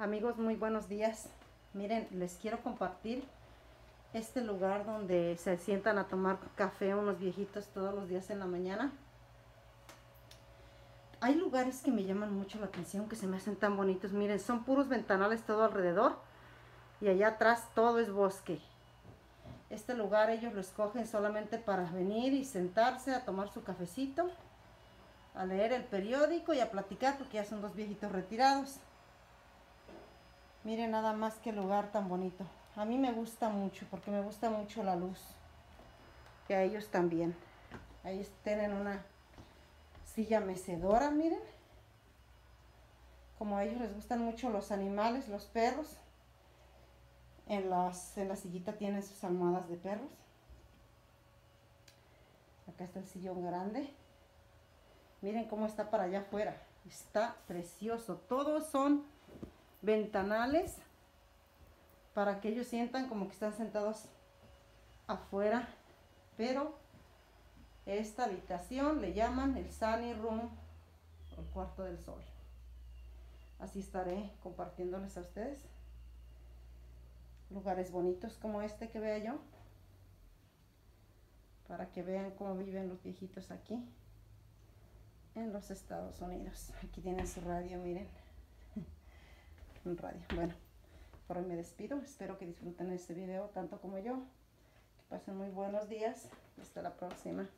amigos, muy buenos días. Miren, les quiero compartir este lugar donde se sientan a tomar café unos viejitos todos los días en la mañana. Hay lugares que me llaman mucho la atención, que se me hacen tan bonitos. Miren, son puros ventanales todo alrededor y allá atrás todo es bosque. Este lugar ellos lo escogen solamente para venir y sentarse a tomar su cafecito, a leer el periódico y a platicar porque ya son dos viejitos retirados. Miren nada más que lugar tan bonito. A mí me gusta mucho porque me gusta mucho la luz. Y a ellos también. Ahí tienen una silla mecedora, miren. Como a ellos les gustan mucho los animales, los perros. En, en la sillita tienen sus almohadas de perros. Acá está el sillón grande. Miren cómo está para allá afuera. Está precioso. Todos son ventanales para que ellos sientan como que están sentados afuera. Pero esta habitación le llaman el Sunny Room o el cuarto del sol. Así estaré compartiéndoles a ustedes lugares bonitos como este que vea yo. Para que vean cómo viven los viejitos aquí en los Estados Unidos. Aquí tienen su radio, miren. Radio. Bueno, por hoy me despido. Espero que disfruten este video tanto como yo. Que pasen muy buenos días. Hasta la próxima.